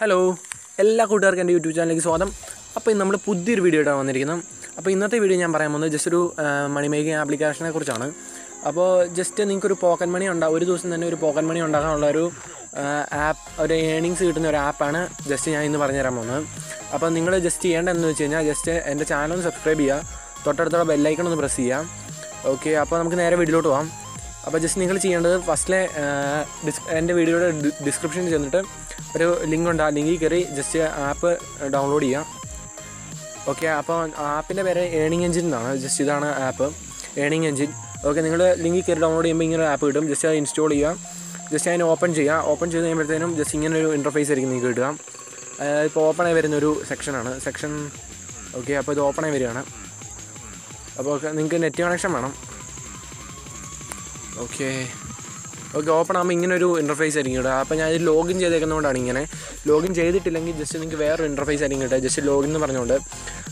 Hello എല്ലാ കൂട്ടുകാർക്കും എന്റെ യൂട്യൂബ് ചാനലിലേക്ക് സ്വാഗതം. അപ്പോൾ ഇന്ന് നമ്മൾ പുതിയൊരു വീഡിയോ ഇടാൻ വന്നിരിക്കുന്നത് അപ്പോൾ ഇന്നത്തെ വീഡിയോ ഞാൻ പറയാൻ പോകുന്നത് ജസ്റ്റ് ഒരു മണി മേക്കിംഗ് ആപ്ലിക്കേഷനെ കുറിച്ചാണ്. അപ്പോൾ ജസ്റ്റ് നിങ്ങൾക്കൊരു പോക്കറ്റ് മണി ഉണ്ടാകും ഒരു ദിവസം തന്നെ ഒരു പോക്കറ്റ് മണി ഉണ്ടാക്കാനുള്ള ഒരു ആപ്പ് ഒരു ഏണിങ്സ് കിട്ടുന്ന ഒരു ആപ്പാണ് ജസ്റ്റ് ഞാൻ ഇന്ന് പറഞ്ഞു തരാൻ പോകുന്നത്. അപ്പോൾ നിങ്ങൾ ജസ്റ്റ് ചെയ്യേണ്ടതെന്ന് വെച്ച് കഴിഞ്ഞാൽ ജസ്റ്റ് എന്റെ ചാനൽ ഒന്ന് സബ്സ്ക്രൈബ് ചെയ്യുക. തൊട്ടടുത്തുള്ള ബെല്ലൈക്കൺ ഒന്ന് പ്രസ് ചെയ്യുക. ഓക്കെ അപ്പോൾ നമുക്ക് നേരെ വീഡിയോയിലോട്ട് പോകാം അപ്പോൾ ജസ്റ്റ് നിങ്ങൾ ചെയ്യേണ്ടത് ഫസ്റ്റിലെ ഡിസ് എന്റെ വീഡിയോയുടെ ഡിസ്ക്രിപ്ഷനിൽ ചെന്നിട്ട് ഒരു ലിങ്ക് ഉണ്ട്? ആ ലിങ്കിൽ കയറി ജസ്റ്റ് ആപ്പ് ഡൗൺലോഡ് ചെയ്യാം. ഓക്കെ അപ്പോൾ ആപ്പിന്റെ പേര് ഏണിംഗ് എഞ്ചിൻ എന്നാണ്. ജസ്റ്റ് ഇതാണ് ആപ്പ് ഏണിംഗ് എഞ്ചിൻ ഓക്കെ നിങ്ങൾ ലിങ്കിൽ കയറി ഡൗൺലോഡ് ചെയ്യുമ്പോൾ ഇങ്ങനെ ആപ്പ് കിട്ടും. ജസ്റ്റ് അത് ഇൻസ്റ്റാൾ ചെയ്യുക ജസ്റ്റ് അതിന് ഓപ്പൺ ചെയ്യുക ഓപ്പൺ ചെയ്ത് കഴിയുമ്പോഴത്തേനും ജസ്റ്റ് ഇങ്ങനെ ഒരു ഇന്റർഫേസ് ആയിരിക്കും നിങ്ങൾക്ക് കിട്ടുക. ഇപ്പോൾ ഓപ്പൺ ആയി വരുന്ന ഒരു സെക്ഷനാണ് സെക്ഷൻ ഓക്കെ അപ്പോൾ ഇത് ഓപ്പൺ ആയി വരികയാണ്. അപ്പോൾ നിങ്ങൾക്ക് നെറ്റ് കണക്ഷൻ വേണം. ഓക്കെ ഓക്കെ ഓപ്പൺ ആകുമ്പോൾ ഇങ്ങനെ ഒരു ഇന്റർഫേസ് ആയിരിക്കും കിട്ടുക അപ്പോൾ ഞാൻ ഇത് ലോഗിൻ ചെയ്തേക്കുന്നതുകൊണ്ടാണ് ഇങ്ങനെ. ലോഗിൻ ചെയ്തിട്ടില്ലെങ്കിൽ ജസ്റ്റ് നിങ്ങൾക്ക് വേറൊരു ഇന്റർഫേസ് ആയിരിക്കും കേട്ടോ. ജസ്റ്റ് ലോഗിൻ എന്ന് പറഞ്ഞുകൊണ്ട്.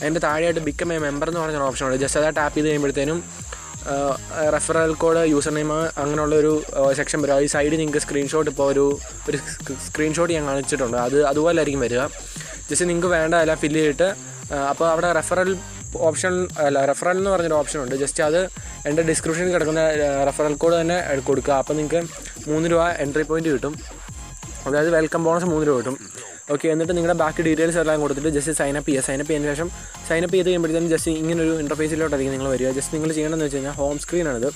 അതിന്റെ താഴെയായിട്ട് ബിക്കം എ മെമ്പർ എന്ന് പറഞ്ഞൊരു ഓപ്ഷൻ ഉണ്ട്. ജസ്റ്റ് അത് ടാപ്പ് ചെയ്ത് കഴിയുമ്പോഴത്തേനും റെഫറൽ കോഡ് യൂസർ നെയിം അങ്ങനെയുള്ള ഒരു സെക്ഷൻ വരും. ഈ സൈഡിൽ നിങ്ങൾക്ക് സ്ക്രീൻഷോട്ട് ഇപ്പോൾ ഒരു ഒരു സ്ക്രീൻഷോട്ട് ഞാൻ കാണിച്ചിട്ടുണ്ട്. അത് അതുപോലെ ആയിരിക്കും വരിക. ജസ്റ്റ് നിങ്ങൾക്ക് വേണ്ട എല്ലാം ഫില്ല് ചെയ്തിട്ട് അപ്പോൾ അവിടെ റെഫറൽ ഓപ്ഷൻ അല്ല റെഫറൽ എന്ന് പറഞ്ഞൊരു ഓപ്ഷൻ ഉണ്ട്. ജസ്റ്റ് അത് എന്റെ ഡിസ്ക്രിപ്ഷനിൽ കിടക്കുന്ന റെഫറൽ കോഡ് തന്നെ കൊടുക്കുക. അപ്പോൾ നിങ്ങൾക്ക് മൂന്ന് രൂപ എൻട്രി പോയിന്റ് കിട്ടും. അതായത് വെൽക്കം ബോണസ് മൂന്ന് രൂപ കിട്ടും. ഓക്കെ എന്നിട്ട് നിങ്ങളുടെ ബാക്കി ഡീറ്റെയിൽസ് എല്ലാം കൊടുത്തിട്ട് ജസ്റ്റ് സൈനപ്പ് ചെയ്യുക. സൈനപ്പ് ചെയ്യുന്ന ശേഷം സൈനപ്പ് ചെയ്ത് കഴിയുമ്പോഴത്തേക്കും ജസ്റ്റ് ഇങ്ങനൊരു ഇന്റർഫേസിലോട്ടായിരിക്കും നിങ്ങൾ വരിക. ജസ്റ്റ് നിങ്ങൾ ചെയ്യണമെന്ന് വെച്ച് കഴിഞ്ഞാൽ ഹോം സ്ക്രീനാണിത്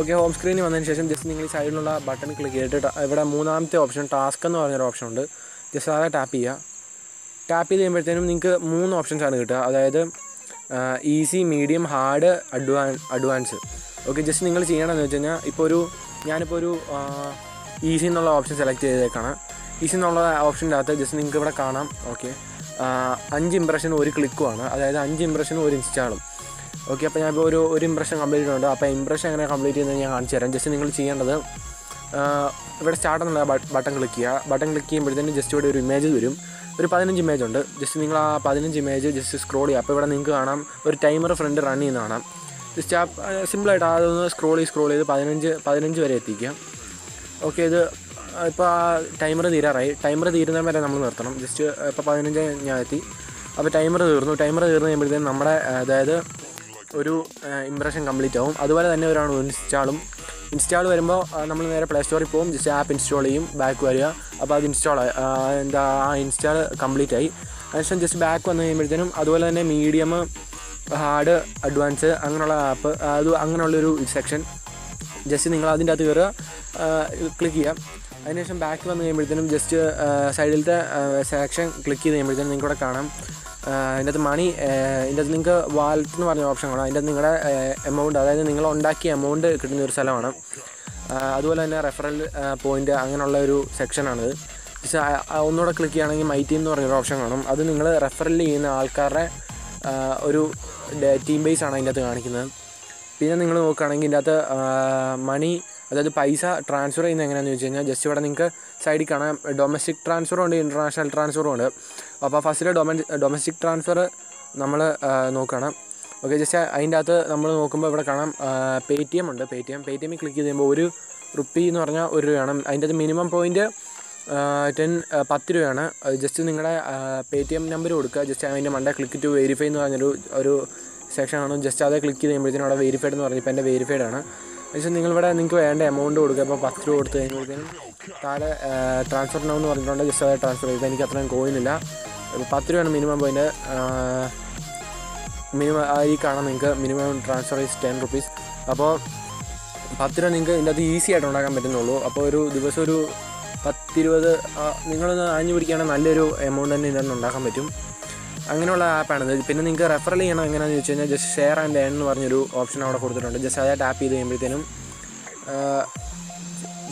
ഓക്കെ ഹോം സ്ക്രീനിൽ വന്നതിന് ശേഷം ജസ്റ്റ് നിങ്ങൾ ഈ സൈഡിലുള്ള ബട്ടൺ ക്ലിക്ക് ചെയ്തിട്ട് ഇവിടെ മൂന്നാമത്തെ ഓപ്ഷൻ ടാസ്ക് എന്ന് പറഞ്ഞൊരു ഓപ്ഷൻ ഉണ്ട്. ജസ്റ്റ് അതെ ടാപ്പ് ചെയ്യുക. ടാപ്പ് ചെയ്ത് കഴിയുമ്പോഴത്തേനും നിങ്ങൾക്ക് മൂന്ന് ഓപ്ഷൻസാണ് കിട്ടുക. അതായത് easy medium hard advance advance okay just നിങ്ങൾ ചെയ്യണമെന്ന് വെച്ച് കഴിഞ്ഞാൽ ഇപ്പോൾ ഒരു ഞാനിപ്പോൾ ഒരു ഈസി എന്നുള്ള ഓപ്ഷൻ സെലക്ട് ചെയ്തേക്കാണ്. ഈസി എന്നുള്ള ഓപ്ഷന്റെ അകത്ത് ജസ്റ്റ് നിങ്ങൾക്ക് ഇവിടെ കാണാം. ഓക്കെ അഞ്ച് ഇംപ്രഷൻ ഒരു ക്ലിക്കുമാണ് അതായത് അഞ്ച് ഇമ്പ്രഷനും ഒരു ഇൻസ്റ്റാളും ഓക്കെ അപ്പോൾ ഞാനിപ്പോൾ ഒരു ഒരു ഇമ്പ്രഷൻ കംപ്ലീറ്റ് ഉണ്ട് അപ്പോൾ ഇമ്പ്രഷൻ എങ്ങനെ കംപ്ലീറ്റ് ചെയ്യുന്നത് ഞാൻ കാണിച്ചു തരാം. ജസ്റ്റ് നിങ്ങൾ ചെയ്യേണ്ടത് ഇവിടെ സ്റ്റാർട്ട് എന്നുള്ള ബട്ടൺ ക്ലിക്ക് ചെയ്യുക. ബട്ടൺ ക്ലിക്ക് ചെയ്യുമ്പോഴത്തേനും ജസ്റ്റ് ഇവിടെ ഒരു ഇമേജ് വരും. ഒരു പതിനഞ്ച് ഇമേജ് ഉണ്ട്. ജസ്റ്റ് നിങ്ങൾ ആ പതിനഞ്ച് ഇമേജ് ജസ്റ്റ് സ്ക്രോൾ ചെയ്യുക. അപ്പോൾ ഇവിടെ നിങ്ങൾക്ക് കാണാം ഒരു ടൈമർ ഫ്രണ്ട് റൺ ചെയ്യുന്ന കാണാം. ജസ്റ്റ് ആ സിമ്പിളായിട്ട് അതൊന്ന് സ്ക്രോൾ ചെയ്ത് സ്ക്രോൾ ചെയ്ത് പതിനഞ്ച് പതിനഞ്ച് വരെ എത്തിക്കുക. ഓക്കെ ഇത് ഇപ്പോൾ ആ ടൈമർ തീരാറായി. ടൈമർ തീരുന്ന വരെ നമ്മൾ നിർത്തണം. ജസ്റ്റ് ഇപ്പോൾ പതിനഞ്ച് ഞാൻ എത്തി. അപ്പോൾ ടൈമർ തീർന്നു. ടൈമർ തീർന്നു കഴിയുമ്പോഴത്തേക്കും നമ്മുടെ അതായത് ഒരു ഇമ്പ്രഷൻ കംപ്ലീറ്റ് ആവും. അതുപോലെ തന്നെ ഒരാൾ ഇൻസ്റ്റാളും ഇൻസ്റ്റാൾ വരുമ്പോൾ നമ്മൾ നേരെ പ്ലേ സ്റ്റോറിൽ പോകും. ജസ്റ്റ് ആപ്പ് ഇൻസ്റ്റാൾ ചെയ്യും ബാക്ക് വരിക. അപ്പോൾ അത് ഇൻസ്റ്റാൾ എന്താ ആ ഇൻസ്റ്റാൾ കംപ്ലീറ്റ് ആയി. അതിനുശേഷം ജസ്റ്റ് ബാക്ക് വന്നു കഴിയുമ്പോഴത്തേനും അതുപോലെ തന്നെ മീഡിയം ഹാർഡ് അഡ്വാൻസ് അങ്ങനെയുള്ള ആപ്പ് അത് അങ്ങനെയുള്ളൊരു സെക്ഷൻ ജസ്റ്റ് നിങ്ങൾ അതിന്റെ അകത്ത് കയറുക ക്ലിക്ക് ചെയ്യാം അതിനുശേഷം ബാക്ക് വന്നു കഴിയുമ്പോഴത്തേനും ജസ്റ്റ് സൈഡിലത്തെ സെക്ഷൻ ക്ലിക്ക് ചെയ്ത് കഴിയുമ്പോഴത്തേനും നിങ്ങൾക്ക് ഇവിടെ കാണാം. അതിന്റെ മണി അതിന്റെ അകത്ത് നിങ്ങൾക്ക് വാലറ്റ് എന്ന് പറഞ്ഞ ഓപ്ഷൻ കാണാം അതിന്റെ നിങ്ങളുടെ എമൗണ്ട് അതായത് നിങ്ങൾ ഉണ്ടാക്കിയ എമൗണ്ട് കിട്ടുന്ന ഒരു സ്ഥലമാണ്. അതുപോലെ തന്നെ റെഫറൽ പോയിന്റ് അങ്ങനെയുള്ള ഒരു സെക്ഷനാണിത് ജസ്റ്റ് ഒന്നുകൂടെ ക്ലിക്ക് ചെയ്യുകയാണെങ്കിൽ മൈ ടീം എന്ന് പറഞ്ഞൊരു ഓപ്ഷൻ കാണും. അത് നിങ്ങൾ റെഫറൽ ചെയ്യുന്ന ആൾക്കാരുടെ ഒരു ടീം ബേസ് ആണ് അതിന്റെ അകത്ത് കാണിക്കുന്നത്. പിന്നെ നിങ്ങൾ നോക്കുകയാണെങ്കിൽ ഇതിന്റെ അകത്ത് മണി അതായത് പൈസ ട്രാൻസ്ഫർ ചെയ്യുന്നത് എങ്ങനെയാണെന്ന് വെച്ച് കഴിഞ്ഞാൽ ജസ്റ്റ് ഇവിടെ നിങ്ങൾക്ക് സൈഡിൽ കാണാം. ഡൊമസ്റ്റിക് ട്രാൻസ്ഫറും ഉണ്ട് ഇന്റർനാഷണൽ ട്രാൻസ്ഫറും ഉണ്ട്. അപ്പോൾ ഫസ്റ്റിലെ ഡൊമ ഡൊമസ്റ്റിക് ട്രാൻസ്ഫർ നമ്മൾ നോക്കണം. ഓക്കെ ജസ്റ്റ് അതിന്റെ അകത്ത് നമ്മൾ നോക്കുമ്പോൾ ഇവിടെ കാണാം പേ ടി എം ഉണ്ട്. പേ ടി എം പേ ടി എമ്മിൽ ക്ലിക്ക് ചെയ്യുമ്പോൾ ഒരു റുപ്പി എന്ന് പറഞ്ഞാൽ ഒരു രൂപയാണ് അതിന്റെ അകത്ത് മിനിമം പോയിന്റ് ടെൻ പത്ത് രൂപയാണ് ജസ്റ്റ് നിങ്ങളുടെ പേ ടി എം നമ്പർ കൊടുക്കുക. ജസ്റ്റ് അതിന്റെ മണ്ടേ ക്ലിക്ക് ടു വെരിഫൈ എന്ന് പറഞ്ഞൊരു ഒരു സെക്ഷനാണ് ജസ്റ്റ് അതേ ക്ലിക്ക് ചെയ്യുമ്പോഴത്തേനും അവിടെ വെരിഫൈഡ് എന്ന് പറഞ്ഞപ്പോൾ എന്റെ വെരിഫൈഡ് ആണ്. പക്ഷേ നിങ്ങളിവിടെ നിങ്ങൾക്ക് വേണ്ട എമൗണ്ട് കൊടുക്കുക. ഇപ്പോൾ പത്ത് രൂപ കൊടുത്ത് കഴിയുമ്പോഴത്തേനും താഴെ ട്രാൻസ്ഫർ നോ എന്ന് പറഞ്ഞിട്ടുണ്ട്. ജസ്റ്റ് അത് ട്രാൻസ്ഫർ ചെയ്ത് എനിക്ക് അത്രയും കോയിനില്ല പത്ത് രൂപയാണ് മിനിമം പോയിന്റ് മിനിമം ഈ കാണാം നിങ്ങൾക്ക് minimum transfer is ten rupees അപ്പോൾ പത്ത് രൂപ നിങ്ങൾക്ക് ഇതിന്റെ അത് ഈസി ആയിട്ട് ഉണ്ടാക്കാൻ പറ്റുന്നുള്ളൂ. അപ്പോൾ ഒരു ദിവസം ഒരു പത്തിരുപത് നിങ്ങളൊന്ന് ആഞ്ഞു പിടിക്കുകയാണെങ്കിൽ നല്ലൊരു എമൗണ്ട് തന്നെ ഇതൊന്നും ഉണ്ടാക്കാൻ പറ്റും. അങ്ങനെയുള്ള ആപ്പാണിത് പിന്നെ നിങ്ങൾക്ക് റെഫറൽ ചെയ്യണം എങ്ങനെയാണെന്ന് വെച്ച് കഴിഞ്ഞാൽ ജസ്റ്റ് ഷെയർ ആൻഡ് ഏൺ എന്ന് പറഞ്ഞൊരു ഓപ്ഷൻ അവിടെ കൊടുത്തിട്ടുണ്ട്. ജസ്റ്റ് അത് ടാപ്പ് ചെയ്ത് കഴിയുമ്പോഴത്തേനും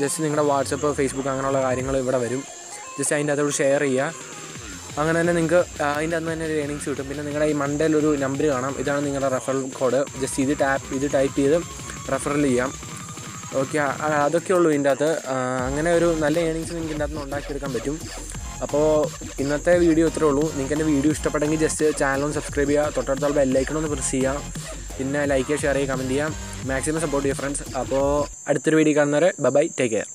ജസ്റ്റ് നിങ്ങളുടെ വാട്സപ്പ് ഫേസ്ബുക്ക് അങ്ങനെയുള്ള കാര്യങ്ങൾ ഇവിടെ വരും. ജസ്റ്റ് അതിന്റെ അതോട് ഷെയർ ചെയ്യുക. അങ്ങനെ തന്നെ നിങ്ങൾക്ക് അതിന്റെ അന്ന് തന്നെ ഒരു ഏണിങ്സ് കിട്ടും. പിന്നെ നിങ്ങളുടെ ഈ മണ്ടയിൽ ഒരു നമ്പർ കാണാം. ഇതാണ് നിങ്ങളുടെ റെഫറൽ കോഡ് ജസ്റ്റ് ഇത് ടാപ്പ് ഇത് ടൈപ്പ് ചെയ്ത് റെഫറൽ ചെയ്യാം. ഓക്കെ അതൊക്കെ ഉള്ളൂ ഇതിന്റെ അകത്ത്. അങ്ങനെ ഒരു നല്ല ഏണിങ്സ് നിങ്ങൾക്ക് ഇതിന്റെ അകത്ത് നിന്ന് ഉണ്ടാക്കിയെടുക്കാൻ പറ്റും. അപ്പോൾ ഇന്നത്തെ വീഡിയോ ഇത്രേ ഉള്ളൂ. നിങ്ങൾക്ക് എന്റെ വീഡിയോ ഇഷ്ടപ്പെട്ടെങ്കിൽ ജസ്റ്റ് ചാനൽ ഒന്ന് സബ്സ്ക്രൈബ് ചെയ്യുക. തൊട്ടടുത്തുള്ള ബെല്ലൈക്കണം ഒന്ന് പ്രസ് ചെയ്യുക. പിന്നെ ലൈക്ക് ചെയ്യുക ഷെയർ ചെയ്യുക കമന്റ് ചെയ്യുക. മാക്സിമം സപ്പോർട്ട് ചെയ്യുക ഫ്രണ്ട്സ് അപ്പോൾ അടുത്തൊരു വീഡിയോ കാണുന്നവരെ ബൈ ടേക്ക് കെയർ